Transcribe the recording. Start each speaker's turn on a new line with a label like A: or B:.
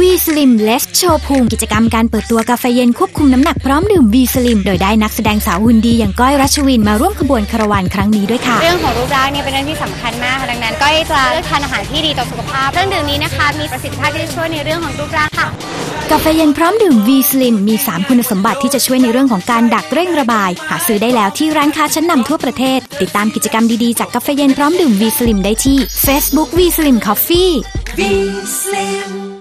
A: VSlim Let's Show พุงกิจกรรมการเปิดตัวกาแฟเย็นควบคุมน้ำหนักพร้อมดื่ม VSlimโดยได้นักแสดงสาวหุ่นดีอย่างก้อยรัชวินมาร่วมขบวนคาราวานครั้งนี้ด้วยค่ะ
B: เรื่องของรูปร่างเนี่ยเป็นเรื่องที่สำคัญมากค่ะดังนั้นก้อยจะเลือกทานอาหารที่ดีต่อสุขภาพเครื่องดื่มนี้นะคะมีประสิทธิภาพที่จะช่วยในเรื่องของรูปร่างค่ะ
A: กาแฟเย็นพร้อมดื่ม VSlim มี 3 คุณสมบัติที่จะช่วยในเรื่องของการดักเร่งระบาย หาซื้อได้แล้วที่ร้านค้าชั้นนำทั่วประเทศ ติดตามกิจกรรมดีๆจากกาแฟเย็นพร้อมดื่ม VSlim ได้ที่ Facebook V Slim Coffee
C: V Slim